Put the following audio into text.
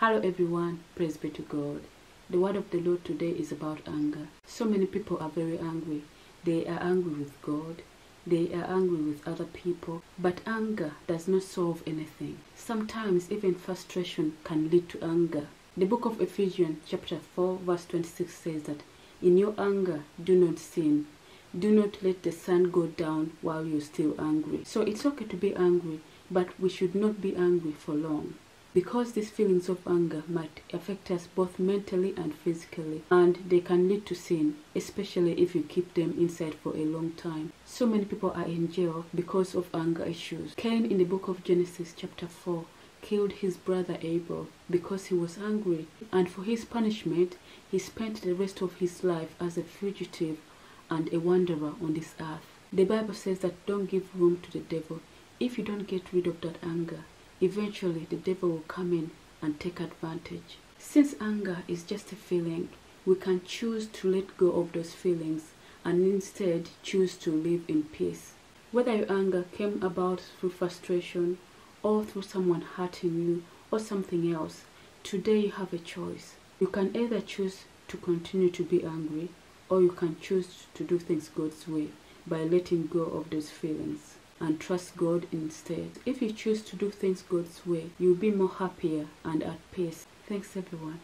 Hello everyone, praise be to God. The word of the Lord today is about anger. So many people are very angry. They are angry with God. They are angry with other people. But anger does not solve anything. Sometimes even frustration can lead to anger. The book of Ephesians chapter 4 verse 26 says that in your anger do not sin. Do not let the sun go down while you're still angry. So it's okay to be angry, but we should not be angry for long because these feelings of anger might affect us both mentally and physically and they can lead to sin especially if you keep them inside for a long time. So many people are in jail because of anger issues. Cain in the book of genesis chapter 4 killed his brother abel because he was angry and for his punishment he spent the rest of his life as a fugitive and a wanderer on this earth. The bible says that don't give room to the devil if you don't get rid of that anger eventually the devil will come in and take advantage. Since anger is just a feeling, we can choose to let go of those feelings and instead choose to live in peace. Whether your anger came about through frustration or through someone hurting you or something else, today you have a choice. You can either choose to continue to be angry or you can choose to do things God's way by letting go of those feelings and trust God instead. If you choose to do things God's way, you'll be more happier and at peace. Thanks everyone.